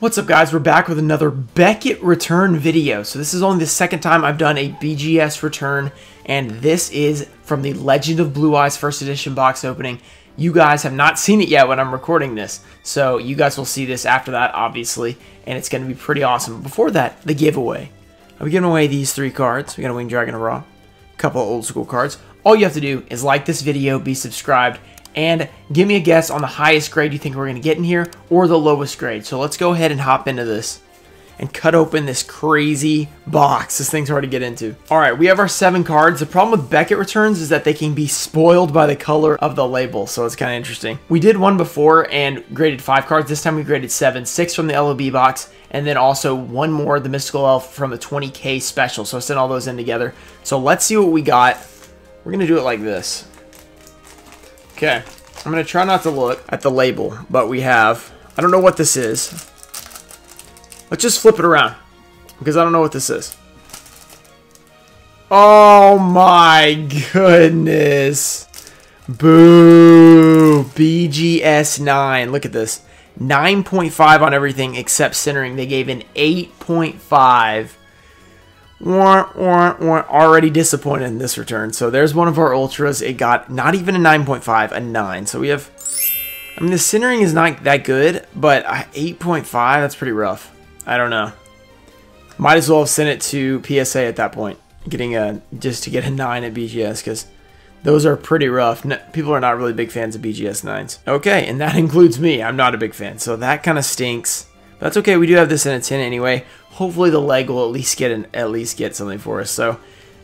What's up guys, we're back with another Beckett return video. So this is only the second time I've done a BGS return, and this is from the Legend of Blue Eyes first edition box opening. You guys have not seen it yet when I'm recording this, so you guys will see this after that, obviously, and it's going to be pretty awesome. Before that, the giveaway. Be giving away these three cards. We got a Winged Dragon of Ra, a couple old school cards. All you have to do is like this video, be subscribed, and give me a guess on the highest grade you think we're going to get in here or the lowest grade. So let's go ahead and hop into this and cut open this crazy box. This thing's hard to get into. All right, we have our seven cards. The problem with Beckett returns is that they can be spoiled by the color of the label, so it's kind of interesting. We did one before and graded five cards. This time we graded seven, six from the LOB box, and then also one more, the Mystical Elf from the 20K special. So I sent all those in together. So let's see what we got. We're to do it like this. Okay. I'm going to try not to look at the label, but we have... I don't know what this is. Let's just flip it around. Because I don't know what this is. Oh my goodness. Boo. BGS 9. Look at this. 9.5 on everything except centering. They gave an 8.5 weren't, weren't, weren't already disappointed in this return. So there's one of our ultras. It got not even a 9.5, a 9. So we have, I mean, the centering is not that good, but 8.5, that's pretty rough. I don't know. Might as well have sent it to PSA at that point, getting a, just to get a 9 at BGS, because those are pretty rough. No, people are not really big fans of BGS 9s. Okay, and that includes me. I'm not a big fan, so that kind of stinks. That's okay. We do have this in a 10 anyway hopefully the leg will at least get an at least get something for us. So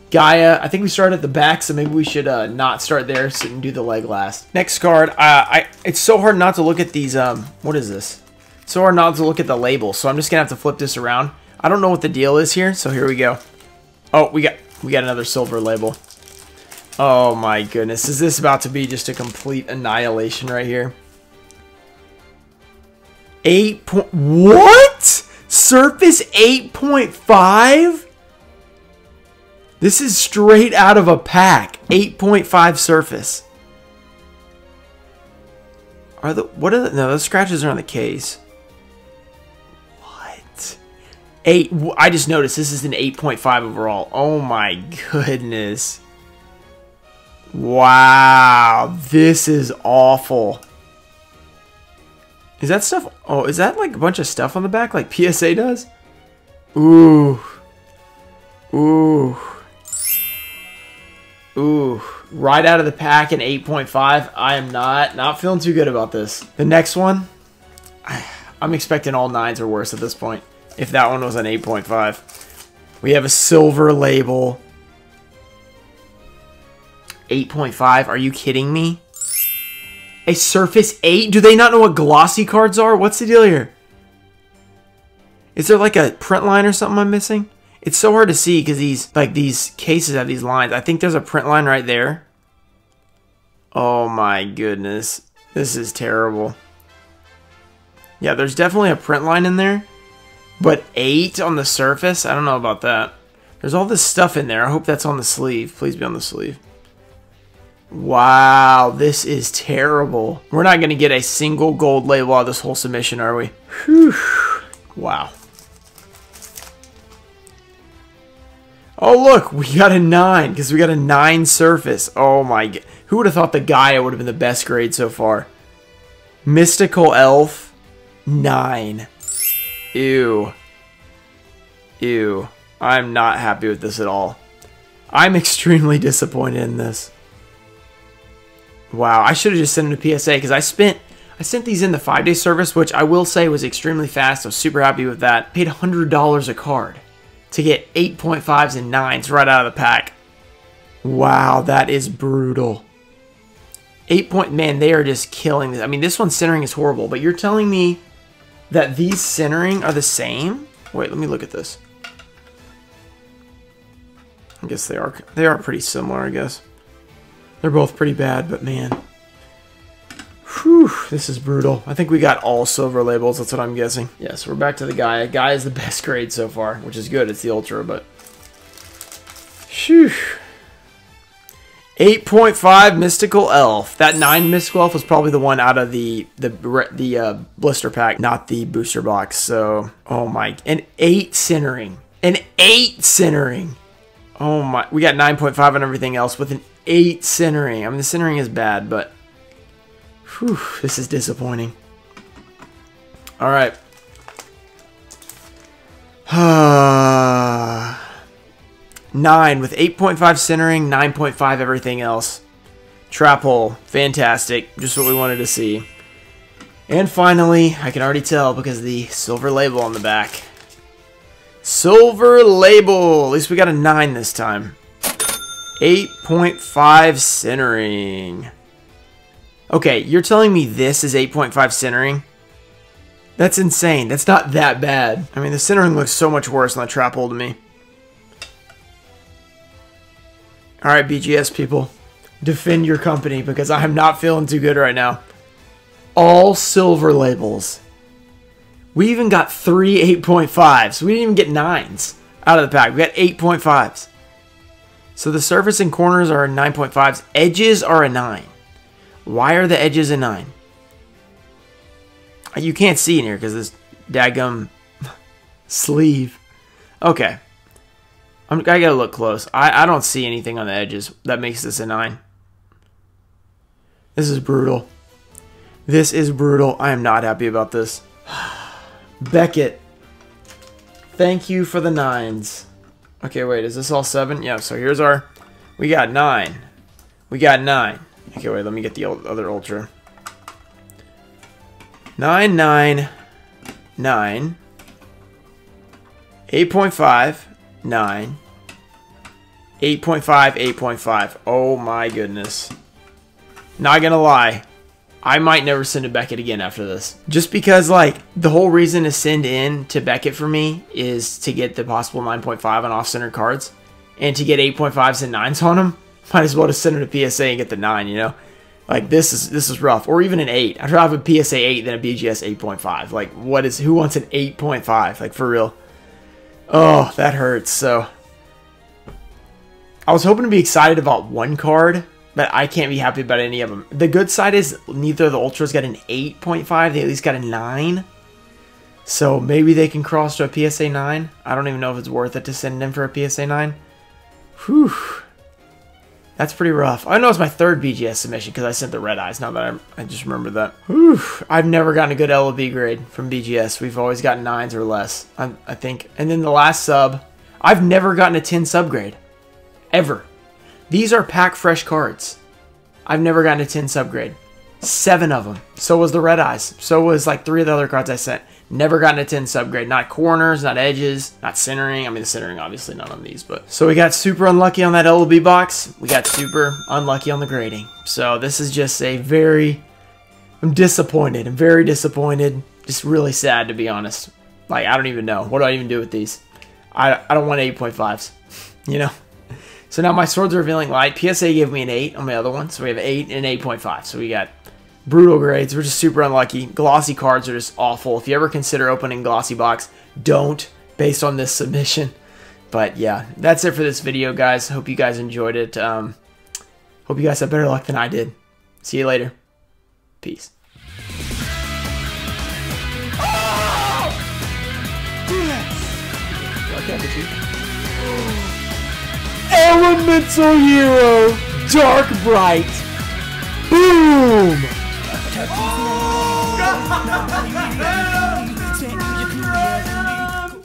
Gaia, I think we started at the back, so maybe we should uh, not start there so and do the leg last. Next card, uh, I it's so hard not to look at these. Um, what is this? It's so hard not to look at the label, so I'm just gonna have to flip this around. I don't know what the deal is here, so here we go. Oh, we got we got another silver label. Oh my goodness, is this about to be just a complete annihilation right here? Eight point what? Surface 8.5? This is straight out of a pack. 8.5 surface. Are the what are the no those scratches are on the case. What? Eight I just noticed this is an 8.5 overall. Oh my goodness. Wow, this is awful. Is that stuff? Oh, is that like a bunch of stuff on the back like PSA does? Ooh. Ooh. Ooh. Right out of the pack in 8.5. I am not, not feeling too good about this. The next one, I'm expecting all nines or worse at this point. If that one was an 8.5. We have a silver label. 8.5. Are you kidding me? A Surface 8? Do they not know what glossy cards are? What's the deal here? Is there like a print line or something I'm missing? It's so hard to see because these like these cases have these lines. I think there's a print line right there. Oh my goodness. This is terrible. Yeah, there's definitely a print line in there. But 8 on the surface? I don't know about that. There's all this stuff in there. I hope that's on the sleeve. Please be on the sleeve. Wow, this is terrible. We're not going to get a single gold label out of this whole submission, are we? Whew. Wow. Oh, look, we got a 9 because we got a 9 surface. Oh, my God. Who would have thought the Gaia would have been the best grade so far? Mystical Elf, 9. Ew. Ew. I'm not happy with this at all. I'm extremely disappointed in this. Wow, I should have just sent them to PSA because I spent I sent these in the five day service, which I will say was extremely fast. I was super happy with that. Paid $100 a card to get 8.5s and 9s right out of the pack. Wow, that is brutal. 8 point, man, they are just killing this. I mean, this one centering is horrible, but you're telling me that these centering are the same? Wait, let me look at this. I guess they are, they are pretty similar, I guess. They're both pretty bad, but man. Whew, this is brutal. I think we got all silver labels. That's what I'm guessing. Yes, yeah, so we're back to the guy. Guy is the best grade so far, which is good. It's the Ultra, but... Phew. 8.5 Mystical Elf. That 9 Mystical Elf was probably the one out of the the the uh, blister pack, not the booster box. So, oh my. An 8 Centering. An 8 Centering. Oh my. We got 9.5 on everything else with an 8 Centering. I mean, the Centering is bad, but... Whew, this is disappointing. All right. 9 with 8.5 centering, 9.5 everything else. Trap hole, fantastic, just what we wanted to see. And finally, I can already tell because the silver label on the back. Silver label, at least we got a 9 this time. 8.5 centering. Okay, you're telling me this is 8.5 centering? That's insane. That's not that bad. I mean, the centering looks so much worse on the trap hole to me. Alright, BGS people. Defend your company because I am not feeling too good right now. All silver labels. We even got three 8.5s. We didn't even get 9s out of the pack. We got 8.5s. So the surface and corners are 9.5s. Edges are a 9. Why are the edges a 9? You can't see in here because this daggum sleeve. Okay. I'm, I gotta look close. I, I don't see anything on the edges that makes this a 9. This is brutal. This is brutal. I am not happy about this. Beckett. Thank you for the 9s. Okay, wait. Is this all 7? Yeah, so here's our... We got 9. We got 9. Okay, wait. Let me get the other Ultra. 9, 9, 9. 8.5. 9. 8.5, 8.5. Oh my goodness. Not gonna lie. I might never send to Beckett again after this. Just because, like, the whole reason to send in to Beckett for me is to get the possible 9.5 on off-center cards. And to get 8.5s and 9s on them, might as well just send him to PSA and get the 9, you know? Like, this is this is rough. Or even an 8. I'd rather have a PSA 8 than a BGS 8.5. Like, what is, who wants an 8.5? Like, for real. Oh, that hurts. So I was hoping to be excited about one card, but I can't be happy about any of them. The good side is neither of the Ultras got an 8.5. They at least got a 9. So maybe they can cross to a PSA 9. I don't even know if it's worth it to send them for a PSA 9. Whew. That's pretty rough. I know it's my third BGS submission because I sent the red eyes. Now that I, I just remember that. Whew. I've never gotten a good LOB grade from BGS. We've always gotten nines or less, I, I think. And then the last sub, I've never gotten a 10 sub grade. Ever. These are pack fresh cards. I've never gotten a 10 subgrade. Seven of them. So was the red eyes. So was like three of the other cards I sent. Never gotten a 10 subgrade. Not corners, not edges, not centering. I mean, the centering, obviously, not on these. but So we got super unlucky on that LOB box. We got super unlucky on the grading. So this is just a very... I'm disappointed. I'm very disappointed. Just really sad, to be honest. Like, I don't even know. What do I even do with these? I, I don't want 8.5s. You know? So now my swords of revealing light. PSA gave me an 8 on my other one. So we have 8 and 8.5. So we got brutal grades. We're just super unlucky. Glossy cards are just awful. If you ever consider opening glossy box, don't based on this submission. But yeah, that's it for this video, guys. Hope you guys enjoyed it. Um, hope you guys have better luck than I did. See you later. Peace. Oh! Elemental Hero Dark Bright. Boom!